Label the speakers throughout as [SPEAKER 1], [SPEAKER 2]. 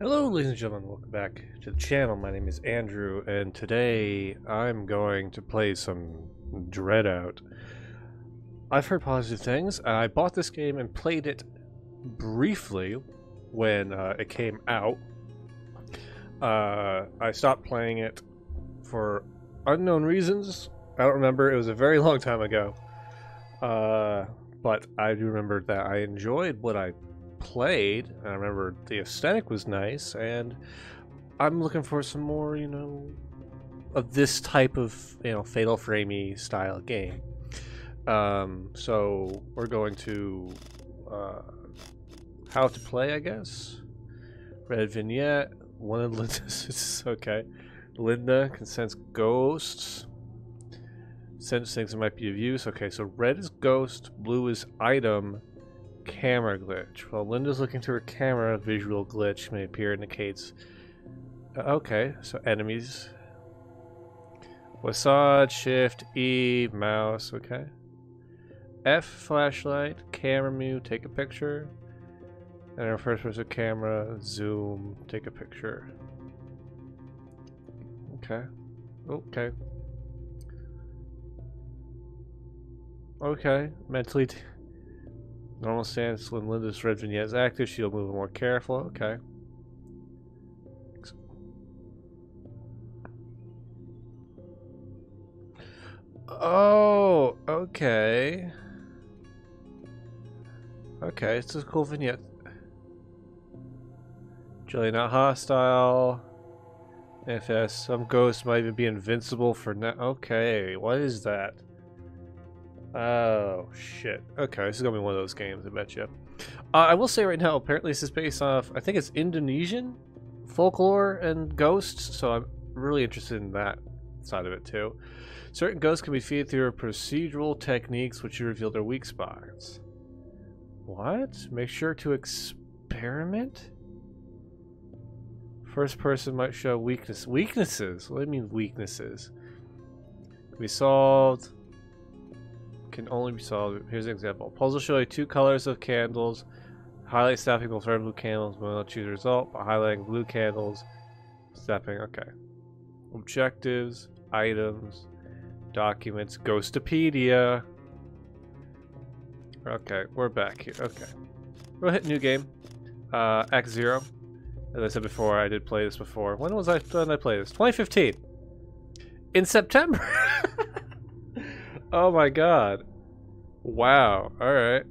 [SPEAKER 1] Hello ladies and gentlemen, welcome back to the channel. My name is Andrew and today I'm going to play some DreadOut. I've heard positive things. I bought this game and played it briefly when uh, it came out. Uh, I stopped playing it for unknown reasons. I don't remember, it was a very long time ago. Uh, but I do remember that I enjoyed what I played. I remember the aesthetic was nice, and I'm looking for some more, you know, of this type of, you know, Fatal Framey style game. Um, so we're going to uh, how to play, I guess. Red vignette. One of Linda's. okay. Linda can sense ghosts. Sense things that might be of use. Okay, so red is ghost, blue is item, camera glitch. While Linda's looking to her camera, a visual glitch may appear indicates... Uh, okay, so enemies. WASD, Shift, E, mouse, okay. F, flashlight, camera mute, take a picture. And our first person camera, zoom, take a picture. Okay. Okay. Okay. Mentally Normal stance when Linda's red vignette is active, she'll move more careful. Okay. Oh, okay. Okay, it's a cool vignette. Generally not hostile. If some ghosts might even be invincible for now. Okay, what is that? Oh, shit. Okay, this is gonna be one of those games, I bet you. Uh, I will say right now, apparently this is based off, I think it's Indonesian folklore and ghosts, so I'm really interested in that side of it too. Certain ghosts can be defeated through procedural techniques which reveal their weak spots. What? Make sure to experiment? First person might show weakness. Weaknesses? What do you mean weaknesses? Can be solved can only be solved. Here's an example. Puzzle show you two colors of candles. Highlight snapping will start blue candles. We'll choose a result by highlighting blue candles. Stepping. Okay. Objectives. Items. Documents. Ghostopedia. Okay, we're back here. Okay. We'll hit new game. Uh, X Zero. As I said before, I did play this before. When was I done I play this? 2015. In September. Oh my god. Wow. Alright.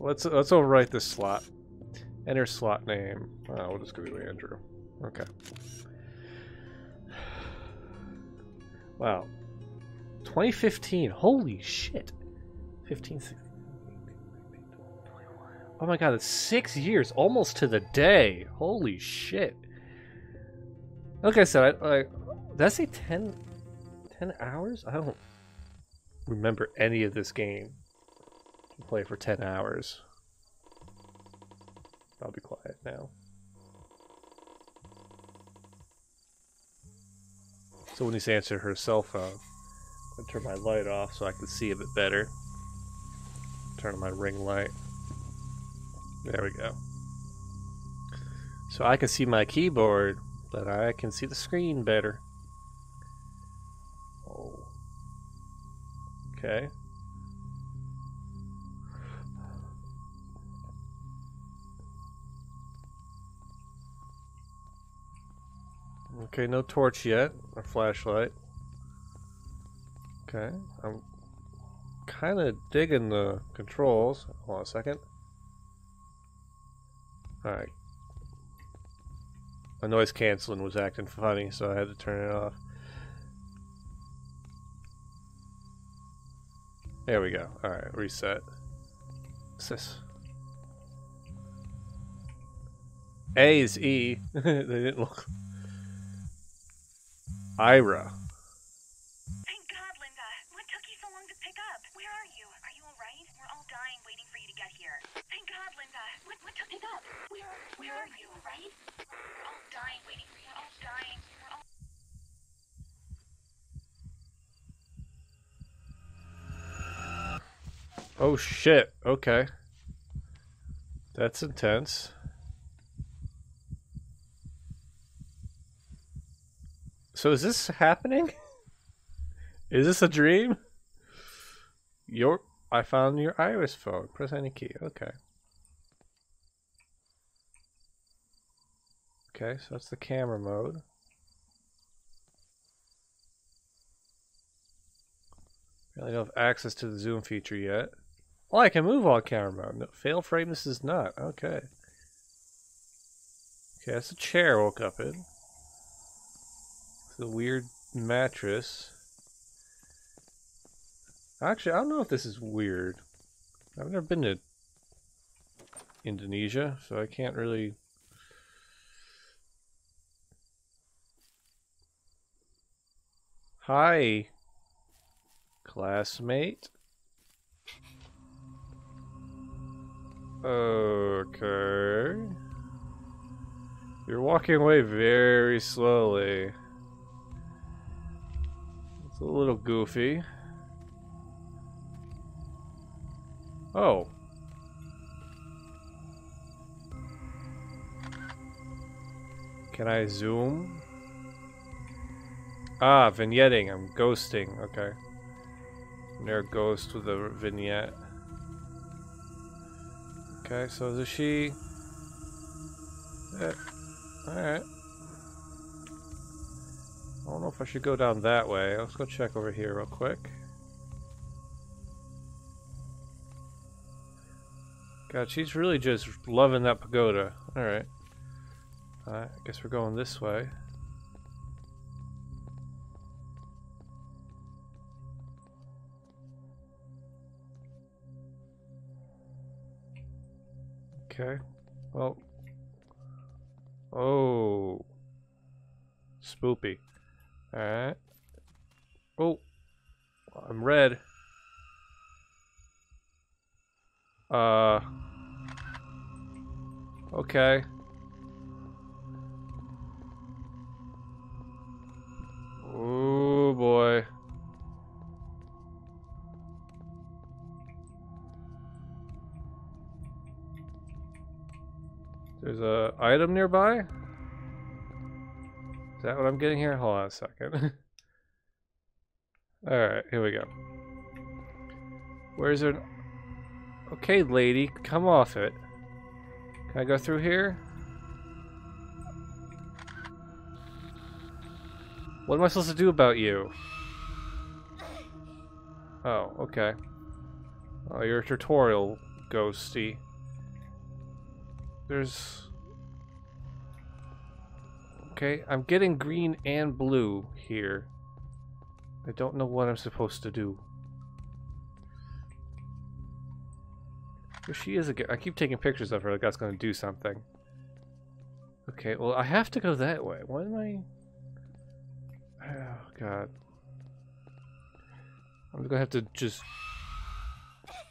[SPEAKER 1] Let's let's overwrite this slot. Enter slot name. Oh, we'll just go to Andrew. Okay. Wow. 2015. Holy shit. 15, 16, Oh my god, it's six years, almost to the day. Holy shit. Like I said, I, I, did I say 10, 10 hours? I don't remember any of this game. Play for 10 hours. I'll be quiet now. So when he's answered her cell phone, I turn my light off so I can see a bit better. Turn on my ring light. There we go. So I can see my keyboard, but I can see the screen better. Oh. Okay. Okay, no torch yet, or flashlight. Okay, I'm kind of digging the controls. Hold on a second. Alright. My noise canceling was acting funny, so I had to turn it off. There we go. Alright, reset. What's this? A is E. they didn't look. Ira.
[SPEAKER 2] Thank God, Linda. What took you so long to pick up? Where are you? Are you alright? We're all dying waiting for you to get here. Thank God, Linda. What, what took you up? Where, where are you, right? We're all dying waiting for you. We're all dying. We're all
[SPEAKER 1] Oh shit, okay. That's intense. So is this happening? Is this a dream? Your I found your Ira's phone. Press any key. Okay. Okay, so that's the camera mode. Apparently don't have access to the zoom feature yet. Oh, I can move on camera mode. No, Fatal Frame, this is not. Okay. Okay, that's a chair woke up in. A weird mattress. Actually, I don't know if this is weird. I've never been to Indonesia, so I can't really... Hi, classmate. Okay. You're walking away very slowly. It's a little goofy. Oh. Can I zoom? Ah, vignetting. I'm ghosting. Okay. Near ghost with a vignette. Okay, so is she... Eh, Alright. I don't know if I should go down that way. Let's go check over here real quick. God, she's really just loving that pagoda. Alright. Uh, I guess we're going this way. Okay. Well. Oh. Spoopy. Alright. Oh. I'm red. Uh. Okay. Oh boy. There's a item nearby? Is that what I'm getting here? Hold on a second. Alright, here we go. Where's there? Okay, lady, come off it. Can I go through here? What am I supposed to do about you? Oh, okay. Oh, you're a tutorial ghosty. There's... Okay, I'm getting green and blue here. I don't know what I'm supposed to do. She is again. I keep taking pictures of her like that's going to do something. Okay, well, I have to go that way. Why am I... Oh, God. I'm going to have to just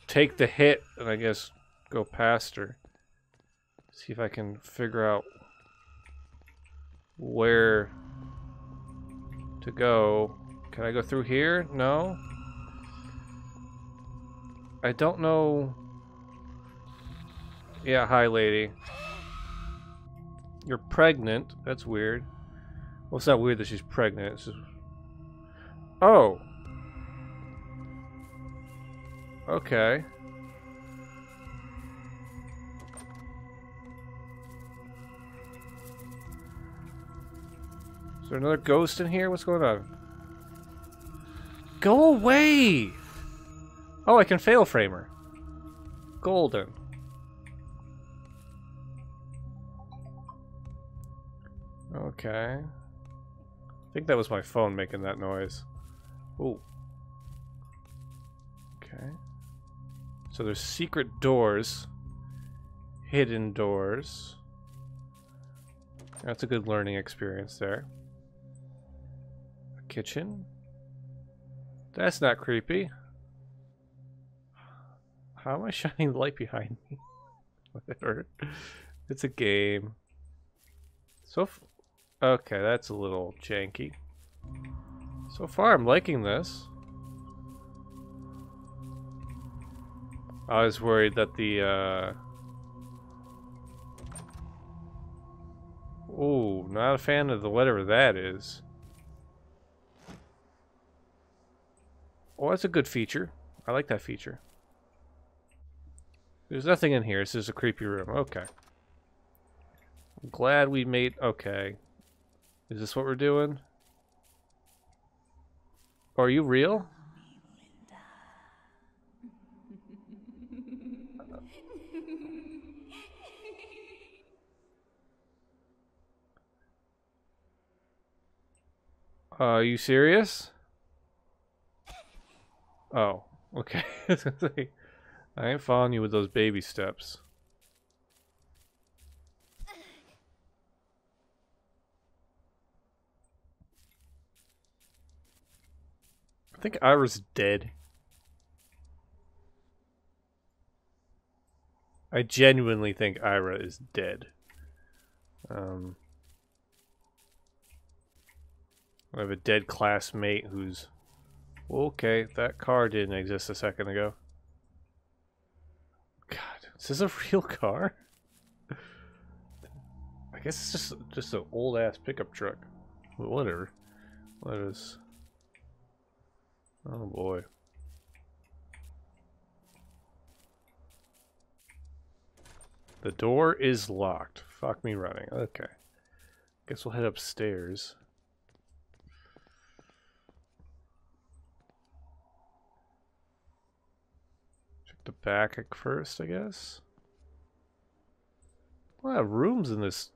[SPEAKER 1] take the hit and I guess go past her. See if I can figure out where to go. Can I go through here? No. I don't know. Yeah, hi lady. You're pregnant. That's weird. Well, it's not weird that she's pregnant. It's just... Oh. Okay. Is there another ghost in here? What's going on? Go away! Oh, I can Fatal Frame her. Golden. Okay. I think that was my phone making that noise. Ooh. Okay. So there's secret doors. Hidden doors. That's a good learning experience there. Kitchen. That's not creepy. How am I shining the light behind me? Whatever. It's a game. So, okay, that's a little janky. So far, I'm liking this. I was worried that the, uh... Oh, not a fan of the whatever that is. Oh, that's a good feature. I like that feature. There's nothing in here. This is a creepy room. Okay. I'm glad we made... Okay. Is this what we're doing? Are you real? Uh, are you serious? Oh, okay. I ain't following you with those baby steps. I think Ira's dead. I genuinely think Ira is dead. Um, I have a dead classmate who's... Okay, that car didn't exist a second ago. God, is this a real car? I guess it's just just an old ass pickup truck. Whatever. Let us. Oh boy. The door is locked. Fuck me running. Okay. Guess we'll head upstairs. The back first, I guess. A lot of rooms in this.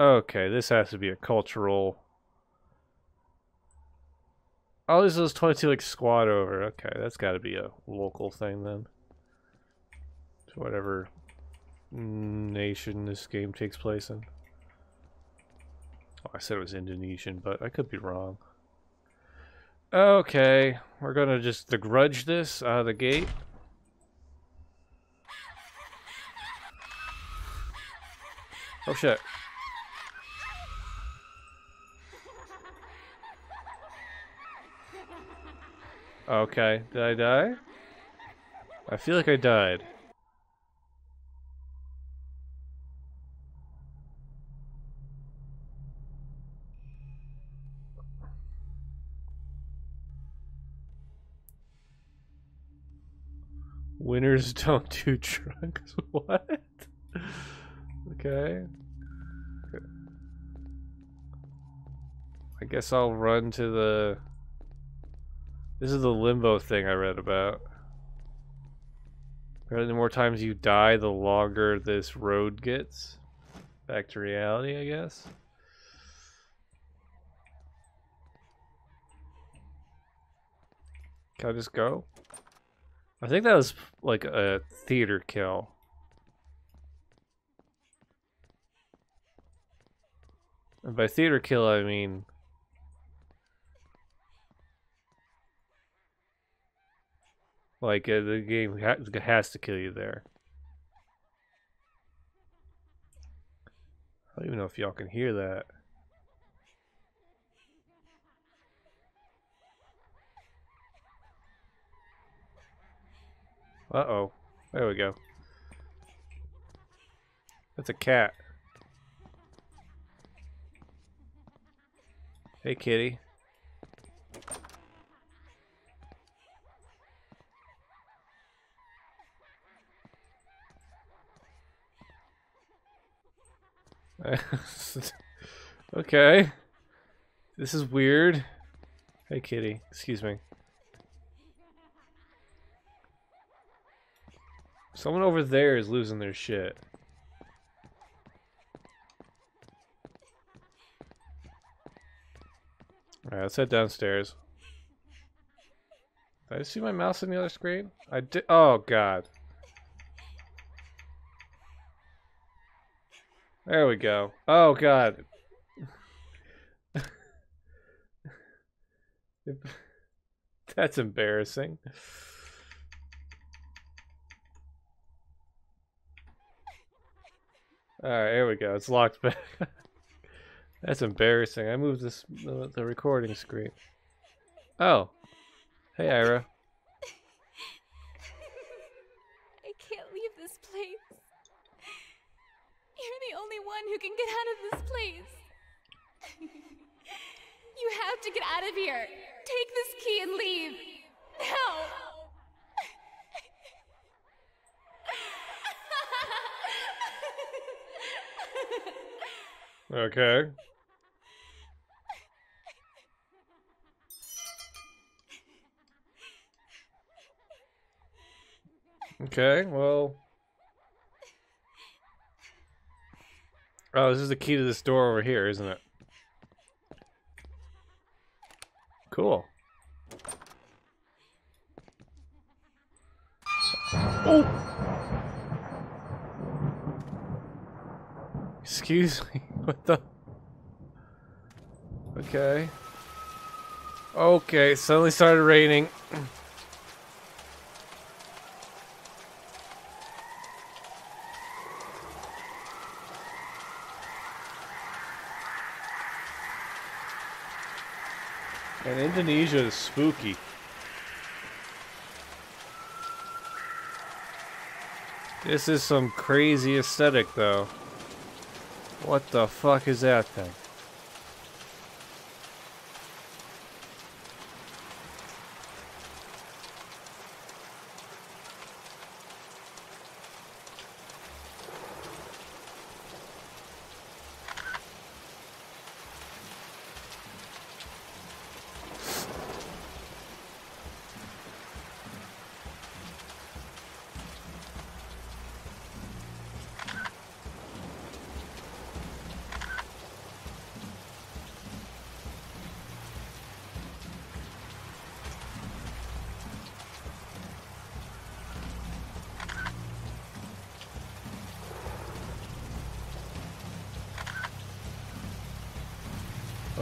[SPEAKER 1] Okay, this has to be a cultural Oh, this is 22 like squad over. Okay, that's got to be a local thing then. To whatever nation this game takes place in. Oh, I said it was Indonesian, but I could be wrong. Okay, we're gonna just begrudge this out of the gate. Oh shit. Okay, did I die? I feel like I died. Don't do drugs. what? okay. I guess I'll run to the this is the limbo thing I read about. Apparently the more times you die, the longer this road gets. Back to reality, I guess. Can I just go? I think that was like a theater kill. And by theater kill, I mean Like, uh, the game ha has to kill you there. I don't even know if y'all can hear that. Uh-oh. There we go. That's a cat. Hey, kitty. okay. This is weird. Hey, kitty. Excuse me. Someone over there is losing their shit. Alright, let's head downstairs. Did I see my mouse on the other screen? I did. Oh, God. There we go. Oh god. That's embarrassing. Alright, here we go. It's locked back. That's embarrassing. I moved this the, the recording screen. Oh. Hey, Ira. I can't leave this place.
[SPEAKER 3] You're the only one who can get out of this place. You have to get out of here. Take this key and leave. Now.
[SPEAKER 1] Okay. Okay, well. Oh, this is the key to this door over here, isn't it? Cool. Oh! Excuse me, what the? Okay. Okay, suddenly started raining. And Indonesia is spooky. This is some crazy aesthetic, though. What the fuck is that thing?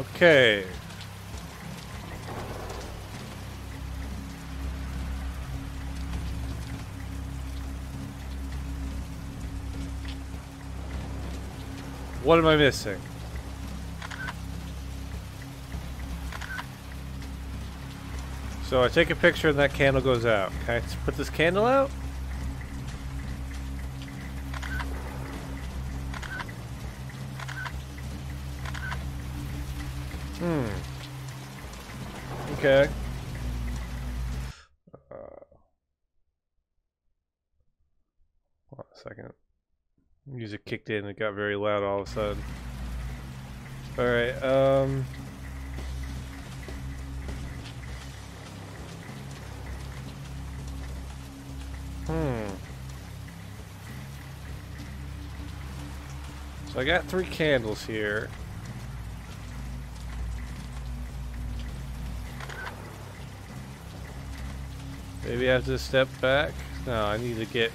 [SPEAKER 1] Okay. What am I missing? So I take a picture and that candle goes out. Can I put this candle out? Hmm. Okay. Uh, hold on a second. Music kicked in. It got very loud all of a sudden. All right. Um. Hmm. So I got three candles here. Maybe I have to step back? No, I need to get...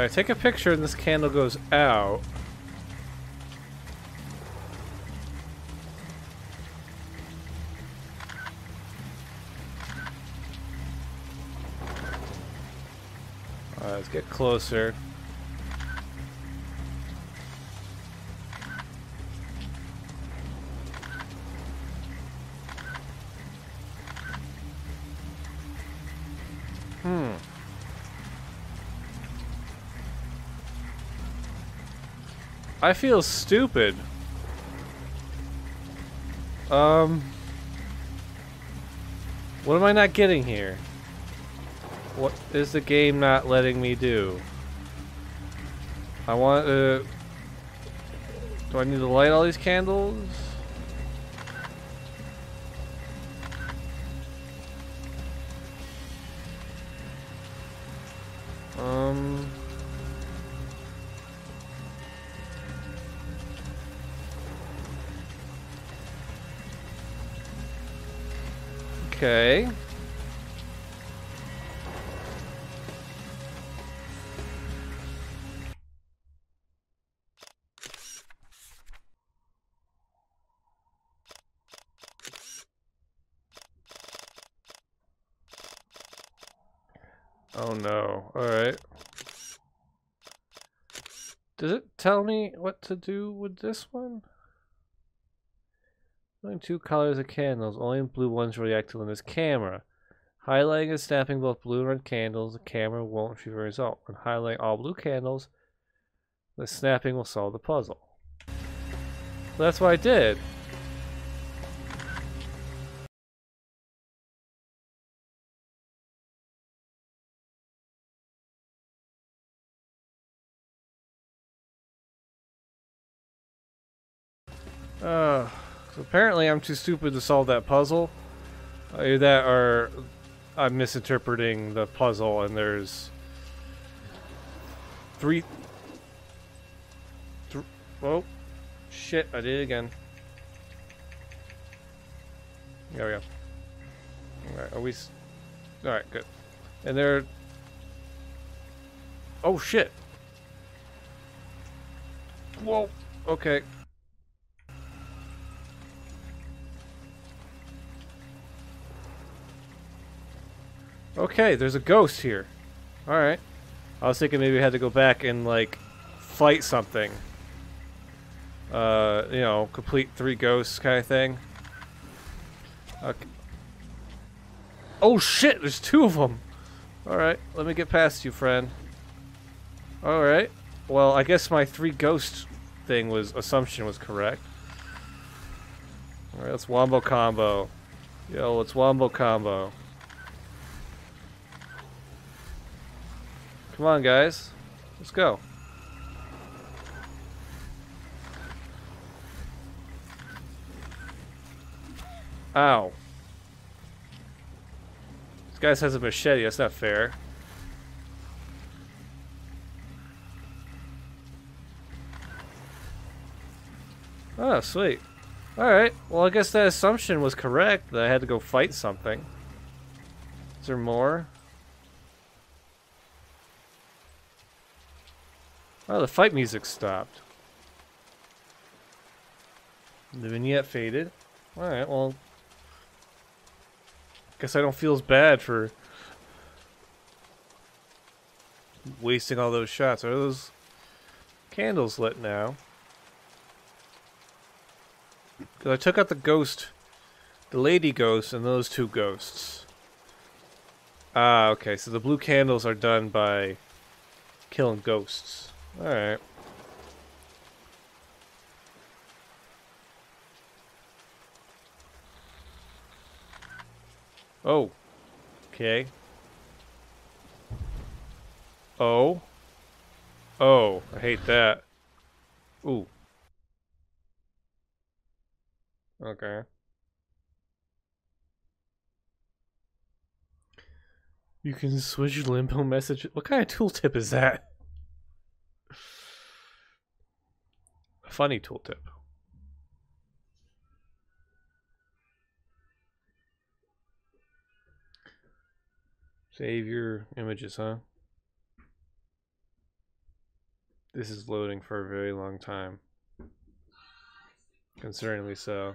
[SPEAKER 1] Alright, take a picture and this candle goes out. Alright, let's get closer. I feel stupid. Um. What am I not getting here? What is the game not letting me do? I want to... Do I need to light all these candles? Okay. Oh no. Alright. Does it tell me what to do with this one? Only two colors of candles. Only blue ones react to this camera. Highlighting and snapping both blue and red candles, the camera won't retrieve a result. When highlighting all blue candles, the snapping will solve the puzzle. that's what I did. Uh, so apparently I'm too stupid to solve that puzzle. Uh, Either that or I'm misinterpreting the puzzle and there's three... Th oh, shit, I did it again. There we go. Alright, are we... Alright, good. And there... Oh, shit! Whoa, okay. Okay, there's a ghost here. Alright. I was thinking maybe we had to go back and, like, fight something. Uh, you know, complete three ghosts kind of thing. Okay. Oh shit, there's two of them! Alright, let me get past you, friend. Alright. Well, I guess my three ghost thing was, assumption was correct. Alright, let's wombo combo. Yo, let's wombo combo. Come on, guys. Let's go. Ow. This guy has a machete. That's not fair. Oh, sweet. Alright, well I guess that assumption was correct, that I had to go fight something. Is there more? Oh, the fight music stopped. The vignette faded. Alright, well... Guess I don't feel as bad for... Wasting all those shots. Are those candles lit now? Because I took out the ghost, the lady ghost, and those two ghosts. Ah, okay, so the blue candles are done by killing ghosts. Alright. Oh. Okay. Oh. Oh, I hate that. Ooh. Okay. You can switch limbo message. What kind of tooltip is that? Funny tooltip. Save your images, huh? This is loading for a very long time. Concerningly so.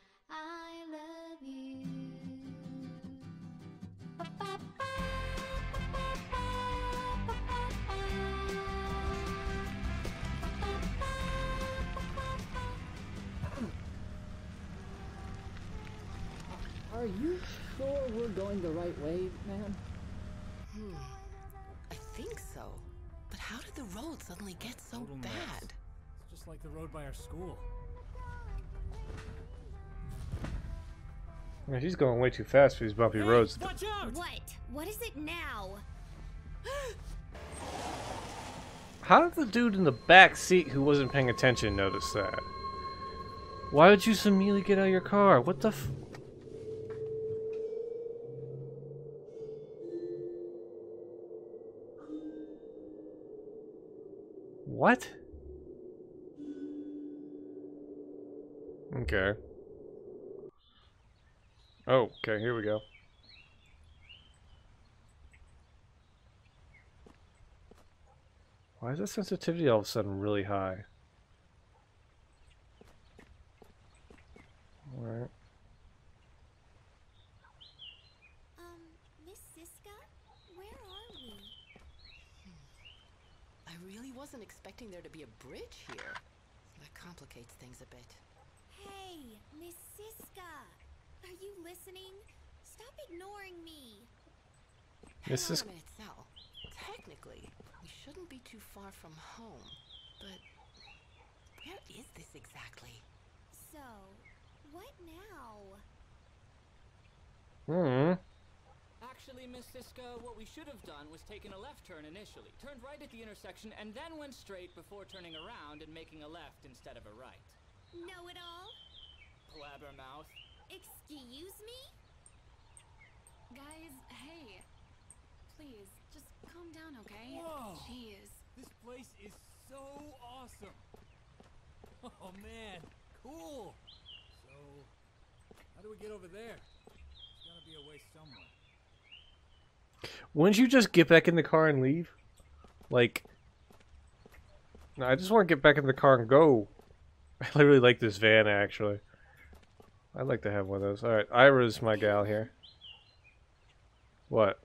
[SPEAKER 4] Are you sure we're going the right way, man?
[SPEAKER 5] Hmm. I think so. But how did the road suddenly get so Total bad? Mess.
[SPEAKER 6] It's just like the road by our school.
[SPEAKER 1] Yeah, she's going way too fast for these bumpy
[SPEAKER 6] hey,
[SPEAKER 1] roads.
[SPEAKER 6] Watch out!
[SPEAKER 3] What? What is it now?
[SPEAKER 1] How did the dude in the back seat who wasn't paying attention notice that? Why would you immediately get out of your car? What the f- What? Okay. Oh, okay, here we go. Why is the sensitivity all of a sudden really high? Alright.
[SPEAKER 7] Um, Miss Siska, where are we?
[SPEAKER 5] I really wasn't expecting there to be a bridge here. That complicates things a bit.
[SPEAKER 7] Hey, Miss Siska, are you listening? Stop ignoring me.
[SPEAKER 5] Hang
[SPEAKER 1] This
[SPEAKER 5] on
[SPEAKER 1] is-
[SPEAKER 5] a minute, Sal. Technically, we shouldn't be too far from home, but where is this exactly?
[SPEAKER 7] So, what now?
[SPEAKER 1] Hmm.
[SPEAKER 6] Actually, Miss Siska, what we should have done was taken a left turn initially, turned right at the intersection, and then went straight before turning around and making a left instead of a right.
[SPEAKER 7] Know it all?
[SPEAKER 6] Blabbermouth.
[SPEAKER 7] Excuse me?
[SPEAKER 3] Guys, hey. Please, just calm down, okay?
[SPEAKER 6] Whoa.
[SPEAKER 3] Jeez.
[SPEAKER 6] This place is so awesome. Oh man, cool. So, how do we get over there? There's gotta be a way somewhere.
[SPEAKER 1] Wouldn't you just get back in the car and leave? Like, no, I just want to get back in the car and go. I really like this van, actually. I'd like to have one of those. Alright, Ira's my gal here. What?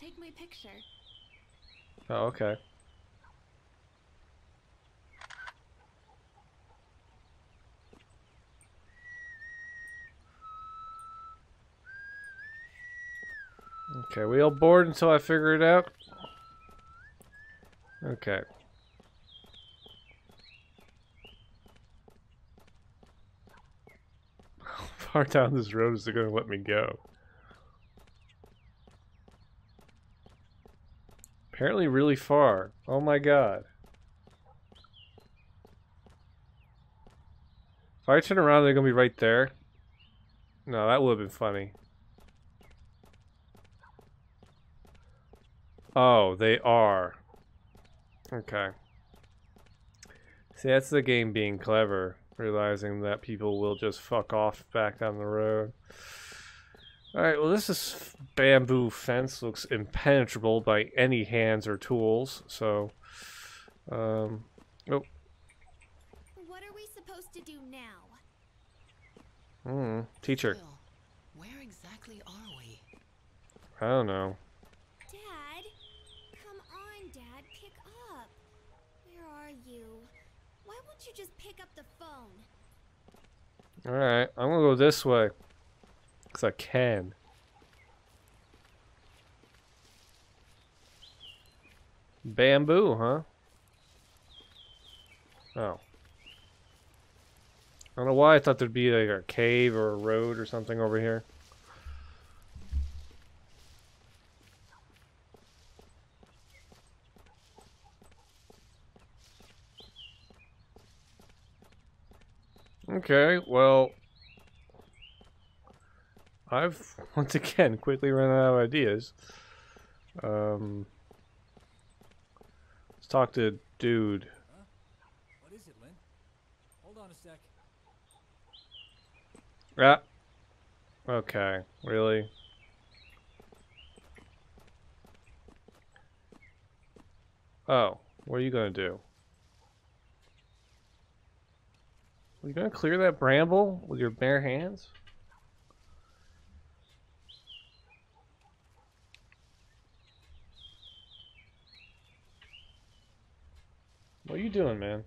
[SPEAKER 3] Take my picture.
[SPEAKER 1] Oh, okay. Okay, we all bored until I figure it out? Okay. How far down this road is it going to let me go? Apparently really far. Oh my god. If I turn around, they're gonna be right there. No, that would have been funny. Oh, they are. Okay. See, that's the game being clever, realizing that people will just fuck off back down the road. Alright, well this is bamboo fence looks impenetrable by any hands or tools, so um oh
[SPEAKER 7] What are we supposed to do now?
[SPEAKER 1] hmm, teacher.
[SPEAKER 5] Where exactly are we?
[SPEAKER 1] I don't know.
[SPEAKER 7] Dad? Come on, Dad, pick up. Where are you? Why won't you just pick up the phone?
[SPEAKER 1] Alright, I'm gonna go this way. Cause I can. Bamboo, huh? Oh. I don't know why I thought there'd be like a cave or a road or something over here. Okay, well, I've once again quickly run out of ideas. Um, let's talk to dude.
[SPEAKER 6] What is it, Lynn? Hold on a sec.
[SPEAKER 1] Yeah. Okay, really? Oh, what are you gonna do? Are you gonna clear that bramble with your bare hands? What are you doing, man?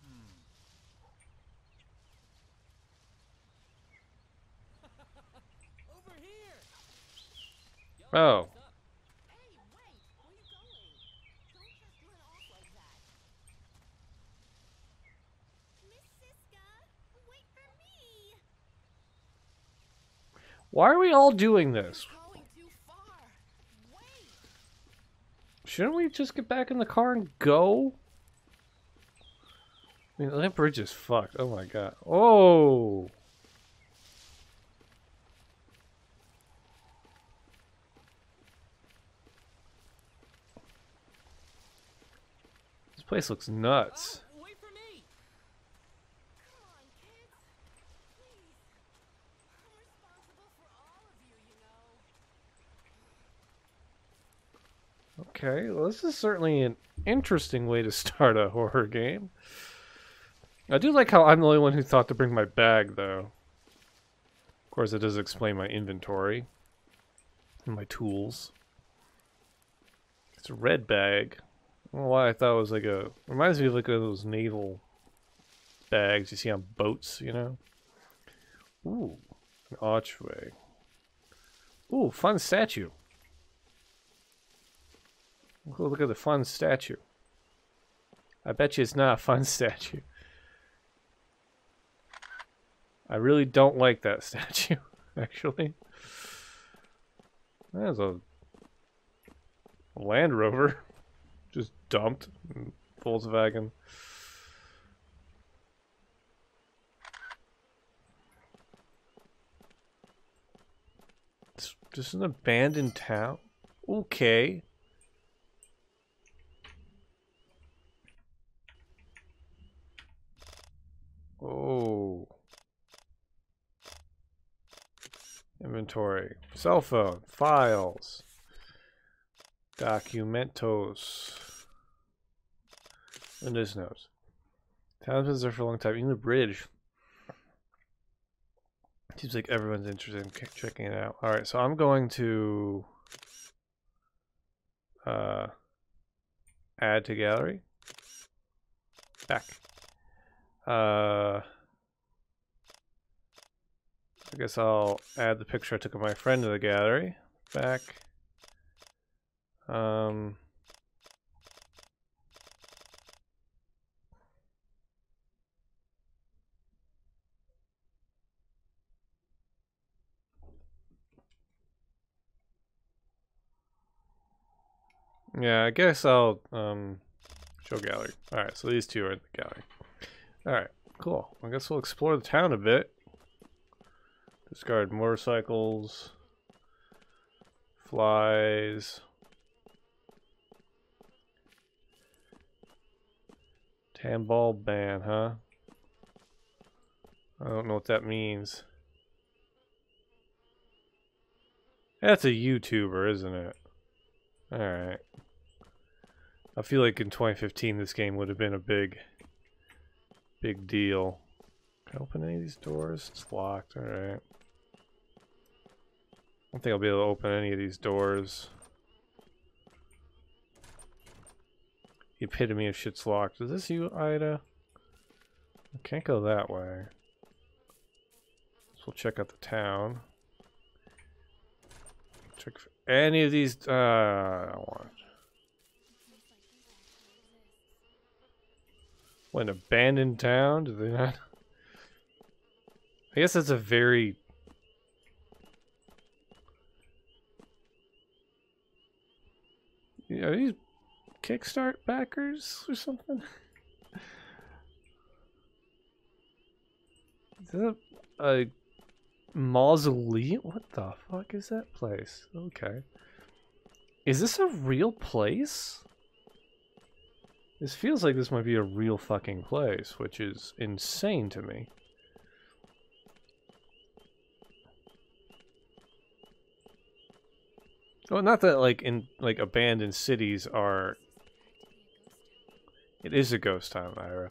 [SPEAKER 1] Hmm.
[SPEAKER 6] Over here!
[SPEAKER 1] Oh.
[SPEAKER 5] Hey, wait! Where are you going? Don't just run off like that.
[SPEAKER 7] Miss Siska, wait for me.
[SPEAKER 1] Why are we all doing this? Shouldn't we just get back in the car and go? I mean, that bridge is fucked. Oh my god. Oh! This place looks nuts.
[SPEAKER 5] Oh, wait for me! Come on, kids. Please. I'm responsible for all of you, you know.
[SPEAKER 1] Okay, well, this is certainly an interesting way to start a horror game. I do like how I'm the only one who thought to bring my bag, though. Of course, it does explain my inventory and my tools. It's a red bag. I don't know why I thought it was like a... Reminds me of like those naval bags you see on boats, you know? Ooh, an archway. Ooh, fun statue. Look at the fun statue. I bet you it's not a fun statue. I really don't like that statue, actually. That's a Land Rover. Just dumped. Volkswagen. It's just an abandoned town. Okay. Oh. Inventory. Cell phone. Files. Documentos. Windows notes. Town's been there for a long time. Even the bridge. Seems like everyone's interested in checking it out. Alright, so I'm going to uh, add to gallery. Back. Uh, I guess I'll add the picture I took of my friend to the gallery. Back. Um, yeah, I guess I'll um, show gallery. Alright, so these two are in the gallery. Alright, cool. I guess we'll explore the town a bit. Discard motorcycles. Flies. Tambal ban, huh? I don't know what that means. That's a YouTuber, isn't it? Alright. I feel like in 2015 this game would have been a big, big deal. Can I open any of these doors? It's locked, alright. I don't think I'll be able to open any of these doors. The epitome of shit's locked. Is this you, Ida? I can't go that way. So we'll check out the town. Check for any of these. Uh, I don't want. What, an abandoned town? Do they not? I guess that's a very. Are these Kickstart backers or something? Is that a mausoleum? What the fuck is that place? Okay. Is this a real place? This feels like this might be a real fucking place, which is insane to me. Well, not that like in like abandoned cities are. It is a ghost town, Ira.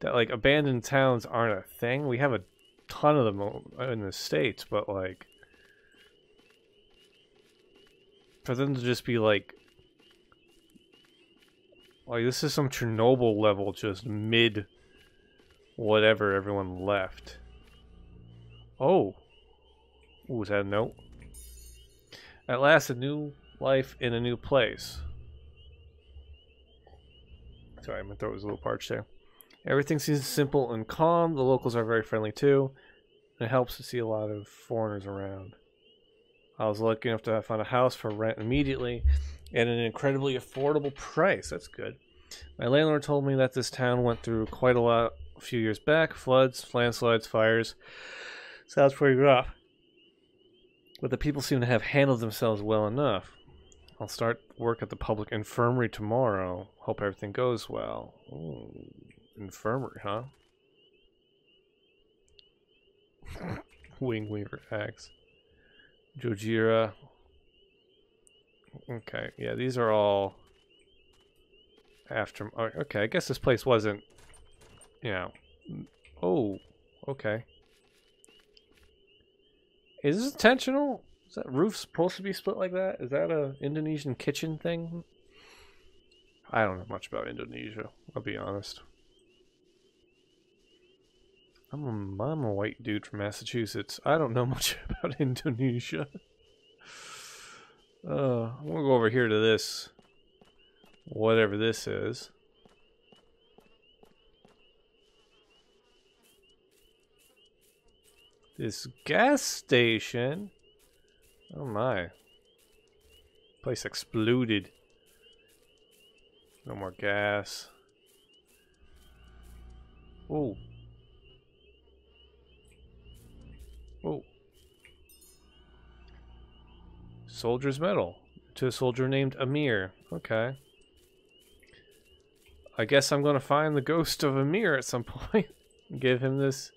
[SPEAKER 1] That like abandoned towns aren't a thing. We have a ton of them in the states, but like for them to just be like like this is some Chernobyl level just mid whatever everyone left. Oh. Ooh, is that a note? At last a new life in a new place. Sorry, my throat was a little parched there. Everything seems simple and calm. The locals are very friendly too. It helps to see a lot of foreigners around. I was lucky enough to find a house for rent immediately at an incredibly affordable price. That's good. My landlord told me that this town went through quite a lot a few years back floods, landslides, fires. Sounds pretty rough. But the people seem to have handled themselves well enough. I'll start work at the public infirmary tomorrow. Hope everything goes well. Ooh, infirmary, huh? Wing Weaver X. Jojira. Okay, yeah, these are all after. oh, Okay, I guess this place wasn't, know. Oh, okay. Is this intentional? Is that roof supposed to be split like that? Is that a Indonesian kitchen thing? I don't know much about Indonesia. I'll be honest. I'm a, I'm a white dude from Massachusetts. I don't know much about Indonesia. Uh, I'm gonna go over here to this, whatever this is. This gas station. Oh my. Place exploded. No more gas. Oh. Oh. Soldier's medal to a soldier named Amir. Okay. I guess I'm going to find the ghost of Amir at some point. Give him this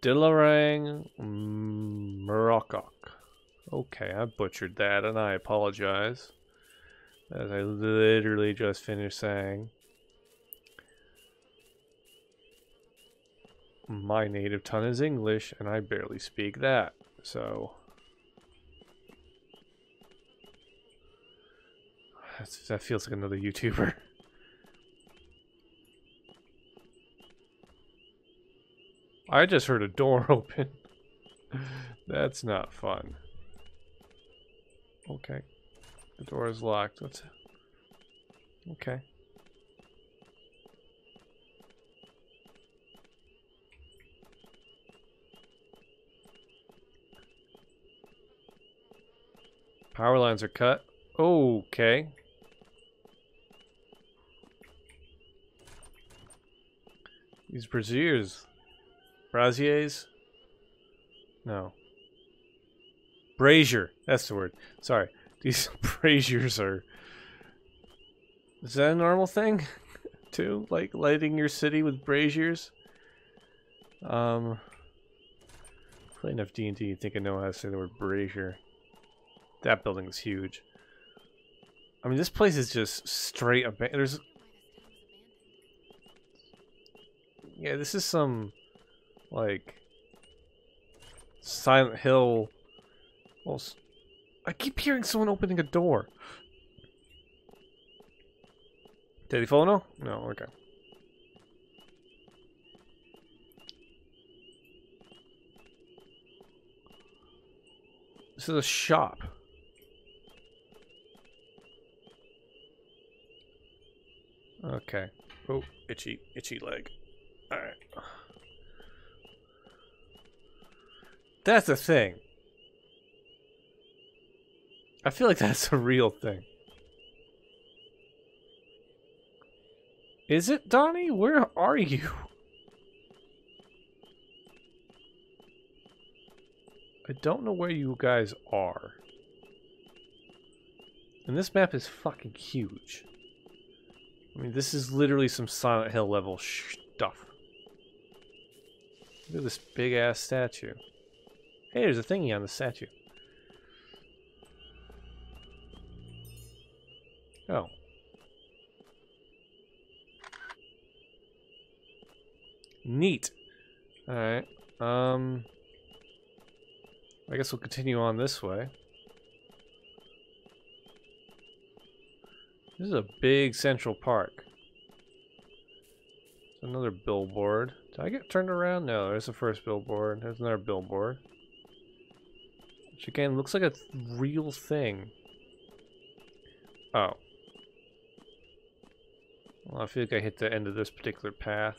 [SPEAKER 1] Dilarang Morocco. Okay, I butchered that and I apologize. As I literally just finished saying. My native tongue is English and I barely speak that. So. That's, that feels like another YouTuber. I just heard a door open. That's not fun. Okay. The door is locked. What's Okay. Power lines are cut. Okay. These braziers. Braziers? No. Brazier. That's the word. Sorry. These braziers are... Is that a normal thing? Too? Like lighting your city with braziers? Um... Play enough D&D, you think I know how to say the word brazier. That building is huge. I mean, this place is just straight up. There's, yeah, this is some like Silent Hill. I keep hearing someone opening a door. did he Telefono? No, okay. This is a shop. Okay. Oh, itchy, itchy leg. Alright. That's a thing. I feel like that's a real thing. Is it, Donnie? Where are you? I don't know where you guys are. And this map is fucking huge. I mean, this is literally some Silent Hill level stuff. Look at this big ass statue. Hey, there's a thingy on the statue. Oh. Neat. Alright. Um. I guess we'll continue on this way. This is a big central park. There's another billboard. Did I get turned around? No, there's the first billboard. There's another billboard. Which again looks like a real thing. Oh. Well, I feel like I hit the end of this particular path.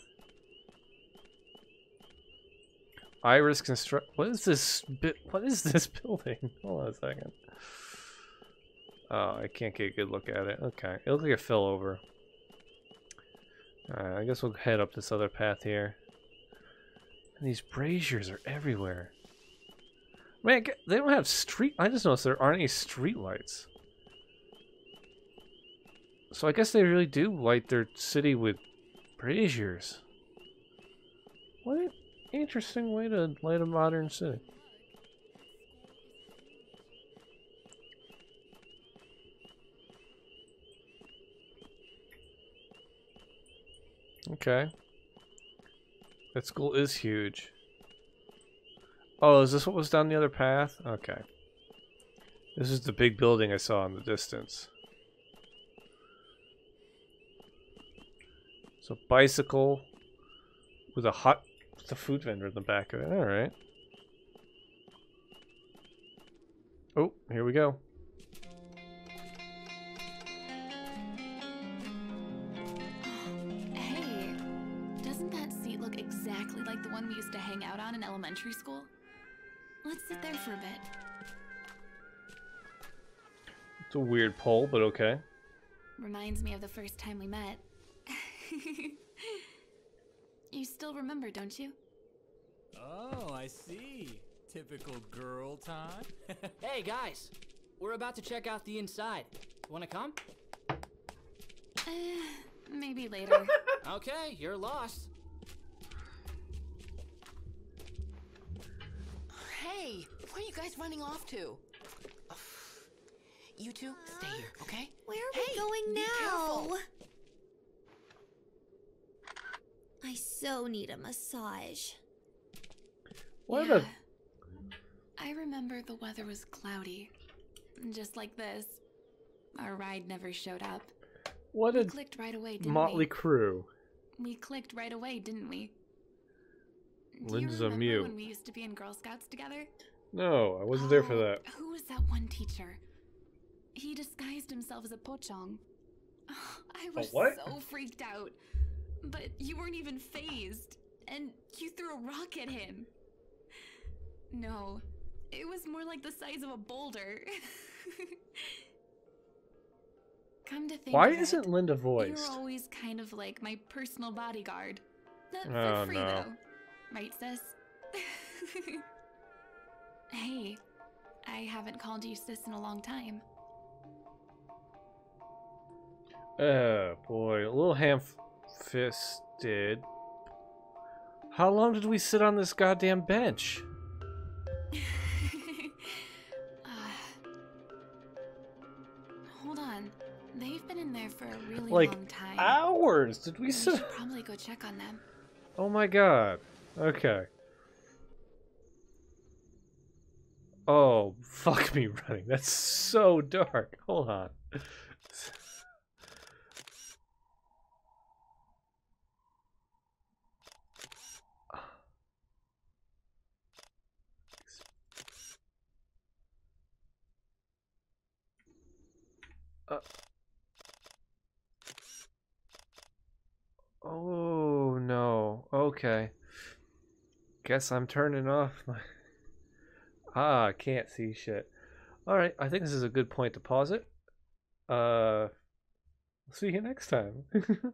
[SPEAKER 1] Iris construct. What is this? What is this building? Hold on a second. Oh, I can't get a good look at it. Okay, it looks like it fell over. Alright, I guess we'll head up this other path here. And these braziers are everywhere. Man, they don't have street. I just noticed there aren't any street lights. So I guess they really do light their city with braziers. What an interesting way to light a modern city. Okay. That school is huge. Oh, is this what was down the other path? Okay. This is the big building I saw in the distance. So bicycle with a hot with a food vendor in the back of it. All right. Oh, here we go.
[SPEAKER 3] Hey, doesn't that seat look exactly like the one we used to hang out on in elementary school? Let's sit there for a bit.
[SPEAKER 1] It's a weird poll, but okay.
[SPEAKER 3] Reminds me of the first time we met. you still remember, don't you?
[SPEAKER 6] Oh, I see. Typical girl time.
[SPEAKER 8] Hey guys, we're about to check out the inside. Wanna come?
[SPEAKER 3] Uh, maybe later.
[SPEAKER 8] Okay, you're lost.
[SPEAKER 5] Hey, where are you guys running off to? You two, stay here, uh, okay?
[SPEAKER 7] Where are we going now? I so need a massage.
[SPEAKER 1] What
[SPEAKER 3] yeah.
[SPEAKER 1] a
[SPEAKER 3] I remember the weather was cloudy. Just like this. Our ride never showed up.
[SPEAKER 1] what
[SPEAKER 3] We
[SPEAKER 1] a
[SPEAKER 3] clicked right away, didn't
[SPEAKER 1] motley
[SPEAKER 3] we?
[SPEAKER 1] crew.
[SPEAKER 3] We clicked right away, didn't we? Do you
[SPEAKER 1] mute.
[SPEAKER 3] when we used to be in Girl Scouts together?
[SPEAKER 1] No, I wasn't there for
[SPEAKER 3] Oh,
[SPEAKER 1] that.
[SPEAKER 3] Who was that one teacher? He disguised himself as a pocong. I was so freaked out. But you weren't even phased. And you threw a rock at him. No, it was more like the size of a boulder. Come to think
[SPEAKER 1] Why isn't Linda voiced?
[SPEAKER 3] You're always kind of like my personal bodyguard. Not for
[SPEAKER 1] Oh,
[SPEAKER 3] free
[SPEAKER 1] no.
[SPEAKER 3] though. Right, sis? hey, I haven't called you sis in a long time.
[SPEAKER 1] Oh boy, a little ham-fisted. How long did we sit on this goddamn bench?
[SPEAKER 3] uh, hold on. They've been in there for a really
[SPEAKER 1] Like
[SPEAKER 3] long time.
[SPEAKER 1] Like, hours. Did we
[SPEAKER 3] we
[SPEAKER 1] sit?
[SPEAKER 3] should probably go check on them.
[SPEAKER 1] Oh my god. Okay. Oh, fuck me running. That's so dark. Hold on. Uh. Oh no. Okay. Guess I'm turning off my. Ah, I can't see shit. Alright, I think this is a good point to pause it. Uh. See you next time.